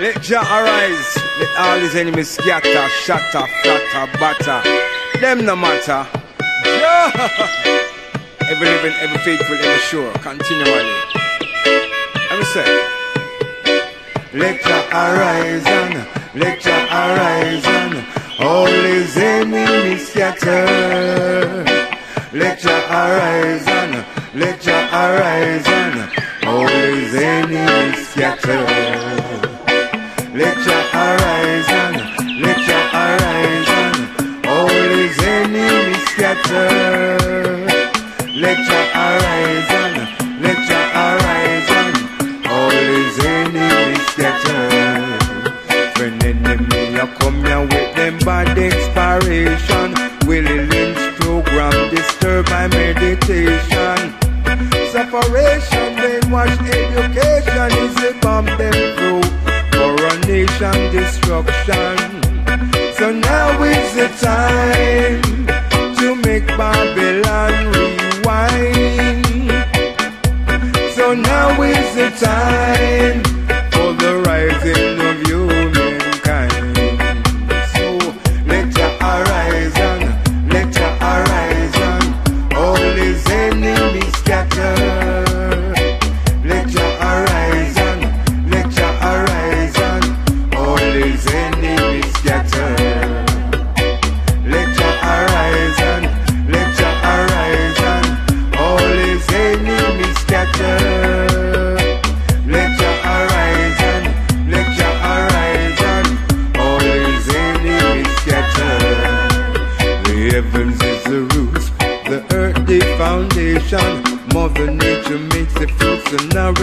Let Jah arise, let all his enemies scatter, shatter, flatter, batter. Them no matter. Jah! Every living, every faithful, every sure, continually. Me say. Let Jah arise and let Jah arise and all his enemies scatter. Let Jah arise and let Jah arise and all his enemies scatter. Let arise and let arise and all his enemies scatter. Let arise and let arise and all his enemies scatter. When enemy a come here with them bad inspiration, Willie Lynch program disturb my meditation. Separation, brainwash education is a bomb them through coronation destruction. So now is the time to make Babylon rewind. So now is the time Heavens is the roots, the earth the foundation. Mother nature makes the fruits and now.